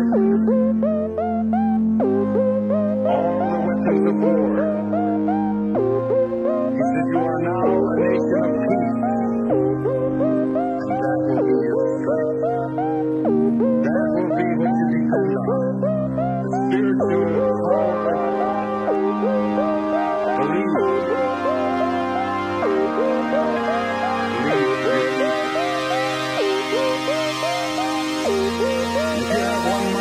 All the weapons of war. You got one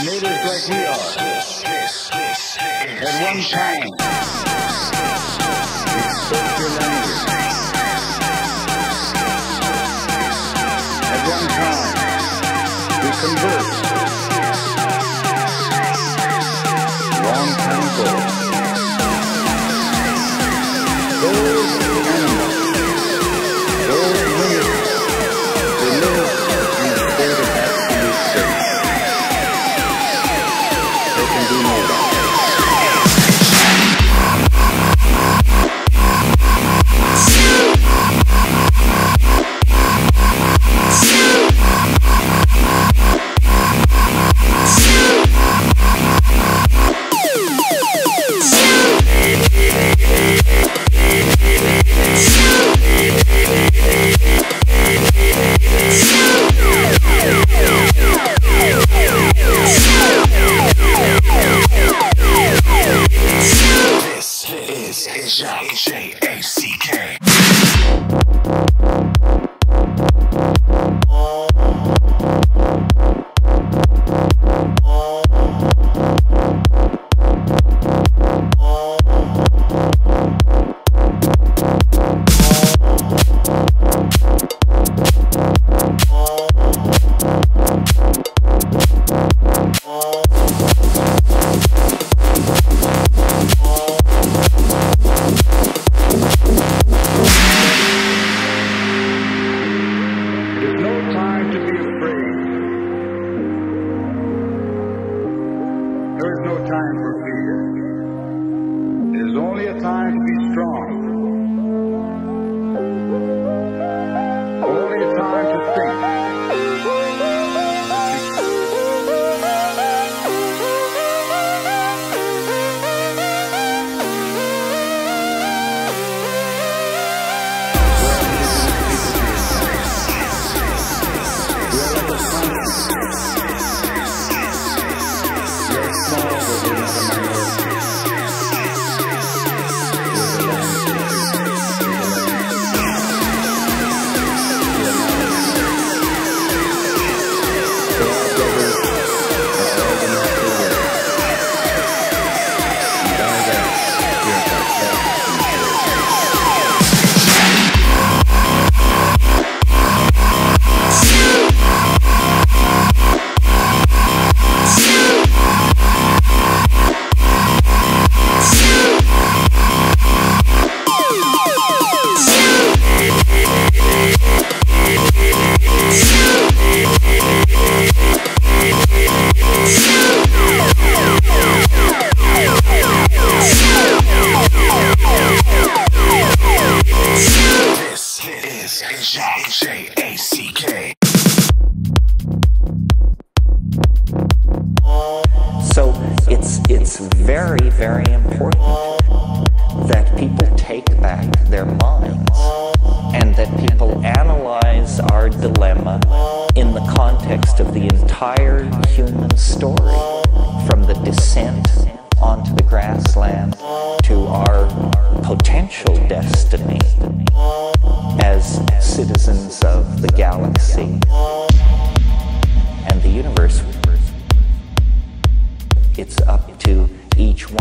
creators like we are. At one time, we spoke your language. At one time, we. J A C K. There is no time for fear. Is only a time to be strong. J A C K. So it's it's very very important that people take back their minds and that people analyze our dilemma in the context of the entire human story from the descent onto the grassland to our potential destiny as citizens of the galaxy and the universe. It's up to each one